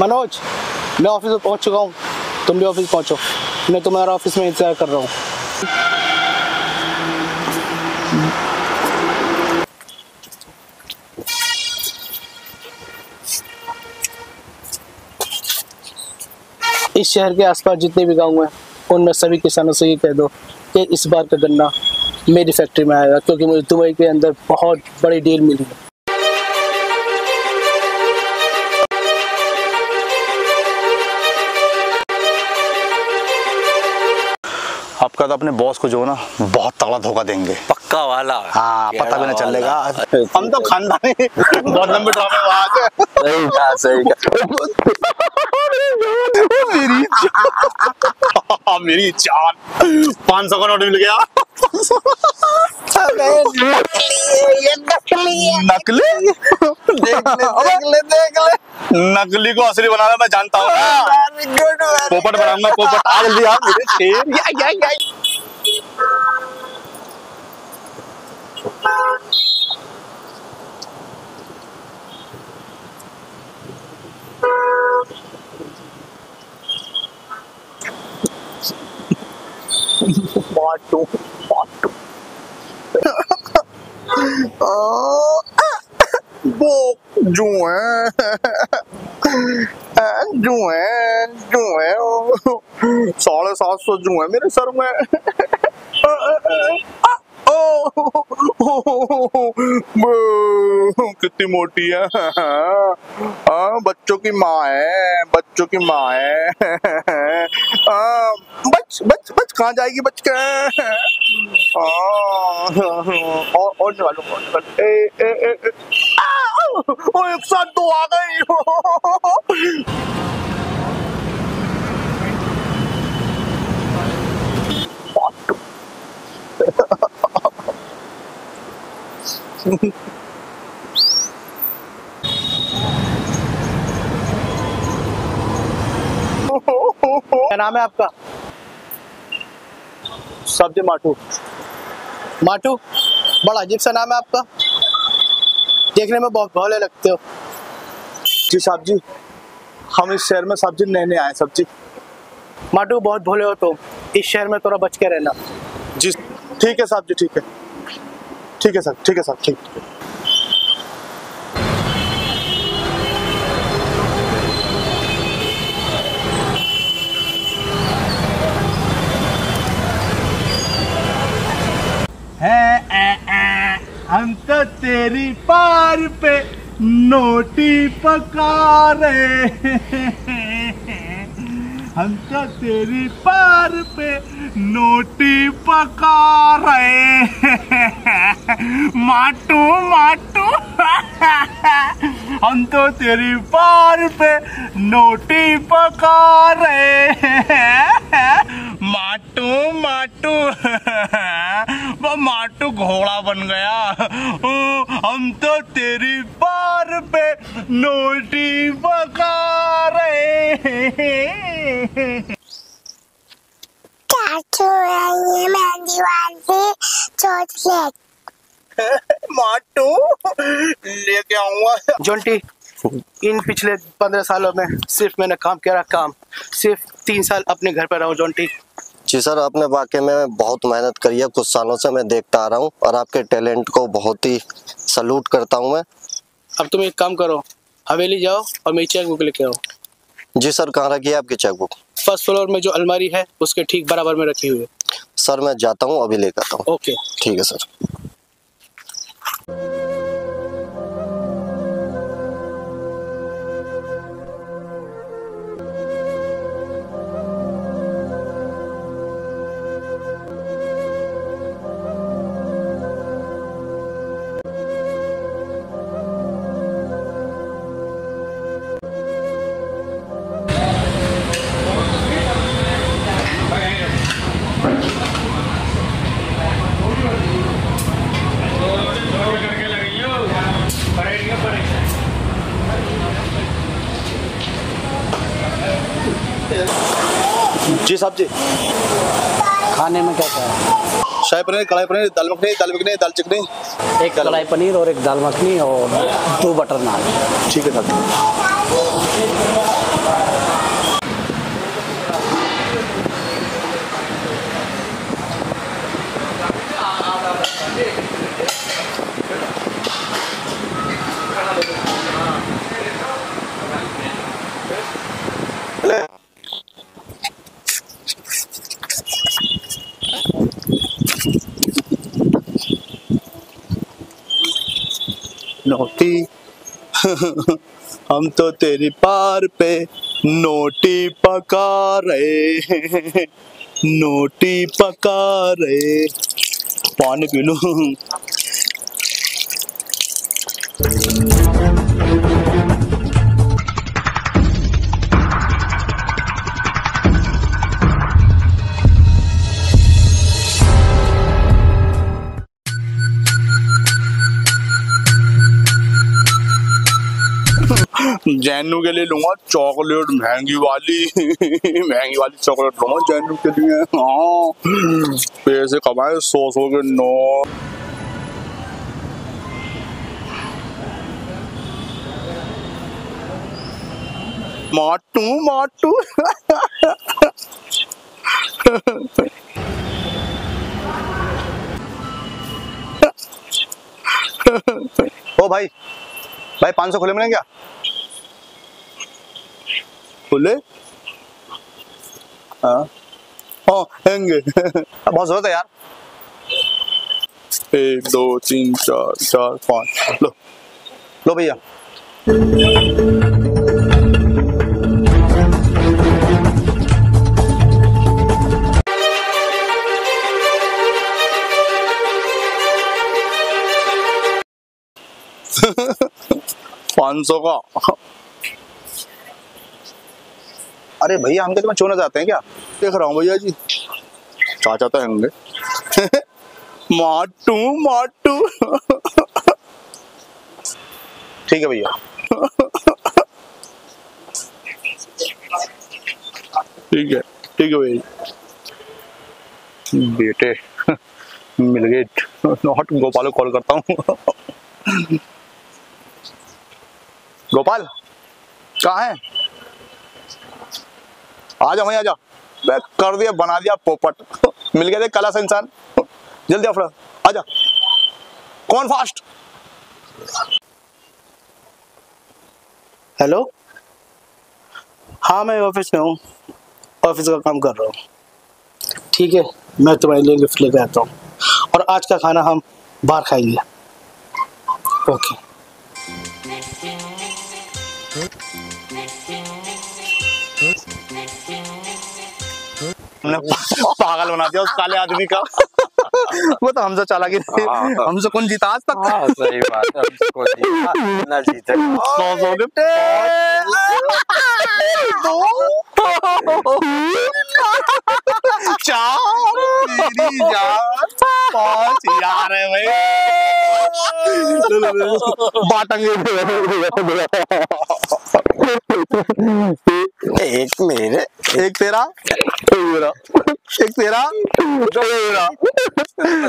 मनोज, मैं ऑफ़िस में पहुँच चुका हूँ। तुम भी ऑफ़िस पहुंचो। मैं तुम्हारा ऑफ़िस में इंतज़ार कर रहा हूँ। इस शहर के आसपास जितने भी गाँव हैं, उनमें सभी किसानों से ये कह दो कि इस बार का गन्ना मेरी फैक्ट्री में आएगा, क्योंकि मुझे दुबई के अंदर बहुत बड़ी डील मिली है। आपका तो अपने बॉस को जो है ना बहुत तगड़ा धोखा देंगे। पक्का वाला? हाँ पता भी ना चलेगा। हम तो खानदानी बहुत लंबे ड्रामे बाज सही कहा सही मेरी जान। मेरी जान। पाँच सौ का नोट मिल गया। नकली देख ले देख ले नकली को असली बनाना मैं जानता हूँ। पोपट बनाऊँगा पोपट। आ जल्दी आ मेरे शेर। है है है साढ़े सात सौ जो है मेरे सर में। कितनी मोटी है हाँ बच्चों की माँ है बच्चों की माँ है हाँ, बच बच बच कहाँ जाएगी बच के हाँ, और और निकालो और आ, एक साथ दो आ गई क्या नाम है आपका? सब्ज़ी माटू। माटू? बड़ा अजीब सा नाम है आपका। देखने में बहुत भोले लगते हो। जी साहब जी हम इस शहर में सब्ज़ी लेने आए सब्ज़ी। माटू बहुत भोले हो तुम। इस शहर में थोड़ा बच के रहना। जी ठीक है साहब जी ठीक है। ठीक है सर, ठीक है सर, ठीक है। हम तो तेरी पार पे नोटी पकारे हम तो तेरी पार पे नोटी पका रहे माटू माटू। हम तो तेरी पार पे नोटी पका रहे हैं। माटू माटू। वो माटू घोड़ा बन गया। हम तो तेरी पार पे नोटी पका रहे चाचू ये मेहंदी वाली चॉकलेट माटू लेके आऊँगा। जोंटी इन पिछले पंद्रह सालों में सिर्फ़ मैंने काम किया काम। सिर्फ़ तीन साल अपने घर पर रहा हूँ जोंटी जी सर आपने वाकई में बहुत मेहनत करी है। कुछ सालों से मैं देखता आ रहा हूँ और आपके टैलेंट को बहुत ही सल्यूट करता हूँ मैं। अब तुम एक काम करो हवेली जाओ और मेरी चेक बुक लेके आओ। जी सर कहाँ रखी है आपकी चेकबुक? फ़र्स्ट फ्लोर में जो अलमारी है उसके ठीक बराबर में रखी हुई है। सर मैं जाता हूँ अभी लेकर आता हूँ। ओके। ठीक है सर। Thank you. साहब जी। खाने में क्या क्या है? शाही पनीर कढ़ाई पनीर दाल मखनी दाल मखनी दाल चिकनी एक कढ़ाई पनीर और एक दाल मखनी और दो बटर नान। ठीक है साहब नोटी। हम तो तेरी पार पे नोटी पका रहे नोटी पका रहे पानी पी लूँ। जैनू के लिए लूँगा, चॉकलेट, महँगी वाली। महँगी वाली चॉकलेट लूँगा जैनू के लिए। हाँ। पैसे कमाए सौ सौ के नौ। माटू माटू। ओ भाई भाई 500 खुले मिलेंगे क्या? खुले। हाँ। हाँ बहुत ज़रूरत है यार। एक दो तीन चार चार पाँच। लो। लो भैया। पाँच सौ का। अरे भैया हम कितना चोना चाहते हैं क्या? देख रहा हूँ भैया जी। चाचा तो होंगे। माटू माटू। ठीक है भैया। ठीक है ठीक है भैया। बेटे, मिल गए। नॉट, गोपाल को कॉल करता हूँ। गोपाल, कहाँ है? आ जा वहीं आ जा मैं कर दिया, बना दिया, पोपट। मिल गया देख कला से इंसान। जल्दी आ जा। कौन फास्ट हेलो हाँ मैं ऑफ़िस में हूँ। ऑफ़िस का काम कर रहा हूँ। ठीक है, मैं तुम्हारे लिए गिफ्ट लेके आता हूँ। और आज का खाना हम बाहर खाएँगे। ओके हमने पागल बना दिया उस काले आदमी का। वो तो हमसे चला गया हमसे कौन जीता आज तक? हाँ सही बात है जीता? ना जीते। सौ सौ गिफ्ट चार। तेरी जान। पाँच। यार है भाई। बांटेंगे। एक मेरे एक तेरा एक मेरा एक तेरा दो मेरा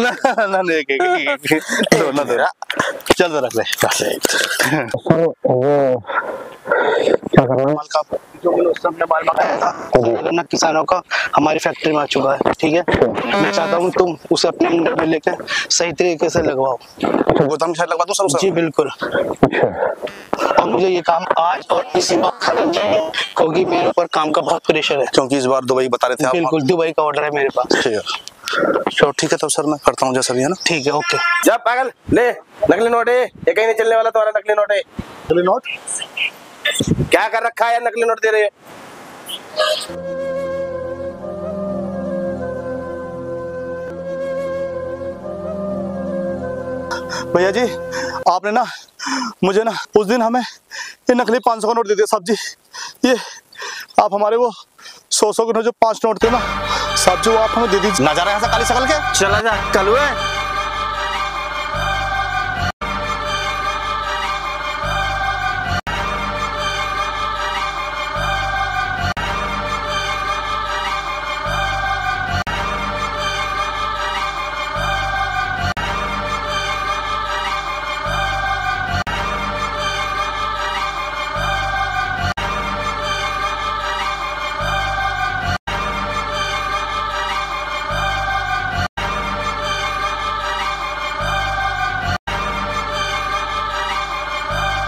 ना ना ना एक एक एक एक। दोनों तेरा। चल तो रख ले माल का जो मैंने उस समय माल मंगाया था ना किसानों का हमारी फैक्ट्री में आ चुका है। ठीक है? मैं चाहता हूँ तुम उसे अपने अंडर में लेकर सही तरीके से लगवाओ। गोदाम शायद लगवा दो सब जी बिल्कुल। और मुझे ये काम आज और इसी वक्त खत्म चाहिए क्योंकि मेरे ऊपर काम का बहुत प्रेशर है। क्योंकि इस बार दुबई बता रहे थे बिल्कुल दुबई का ऑर्डर है मेरे पास। ठीक है। चलो ठीक है तो सर मैं करता हूँ जैसा भी है ना। ठीक है ओके जा पागल। ले नकली नोट है ये कहीं नहीं चलने वाला तुम्हारा नकली नोट है। चलिए नोट? क्या कर रखा है नकली नोट दे रहे भैया जी आपने ना मुझे ना उस दिन हमें ये नकली पाँच सौ का नोट दे दिया साहब जी। ये आप हमारे वो सौ सौ के नोट जो पाँच नोट थे ना साहब जी वो आप हमें दे दीजिए। ना जा रहे काली शकल के? चला जा कल हुए।